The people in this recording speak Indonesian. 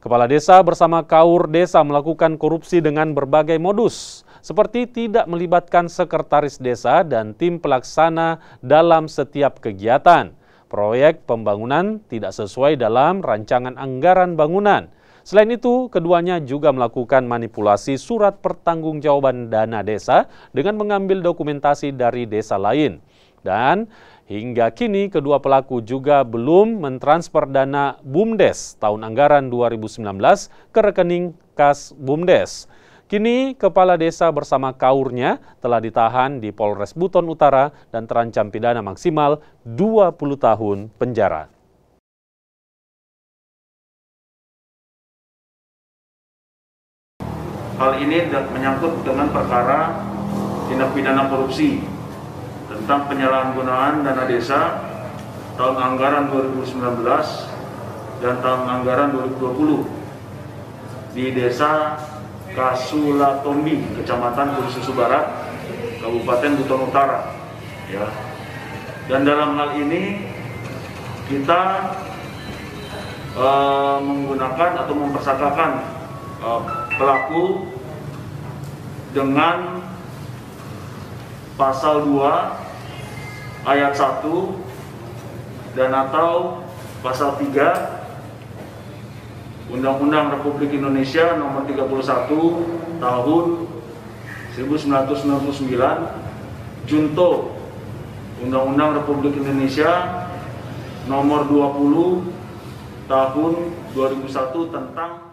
Kepala desa bersama kaur desa melakukan korupsi dengan berbagai modus, seperti tidak melibatkan sekretaris desa dan tim pelaksana dalam setiap kegiatan. Proyek pembangunan tidak sesuai dalam rancangan anggaran bangunan. Selain itu, keduanya juga melakukan manipulasi surat pertanggungjawaban dana desa dengan mengambil dokumentasi dari desa lain. Dan Hingga kini kedua pelaku juga belum mentransfer dana BUMDes tahun anggaran 2019 ke rekening kas BUMDes. Kini kepala desa bersama kaurnya telah ditahan di Polres Buton Utara dan terancam pidana maksimal 20 tahun penjara. Hal ini menyangkut dengan perkara tindak pidana korupsi tentang penyalahgunaan dana desa tahun anggaran 2019 dan tahun anggaran 2020 di desa Kasulatombi, Kecamatan Kursusu Barat, Kabupaten Buton Utara. Ya. Dan dalam hal ini kita uh, menggunakan atau mempersangkakan uh, pelaku dengan pasal 2 ayat 1 dan atau pasal 3 Undang-Undang Republik Indonesia nomor 31 tahun 1999 Junto Undang-Undang Republik Indonesia nomor 20 tahun 2001 tentang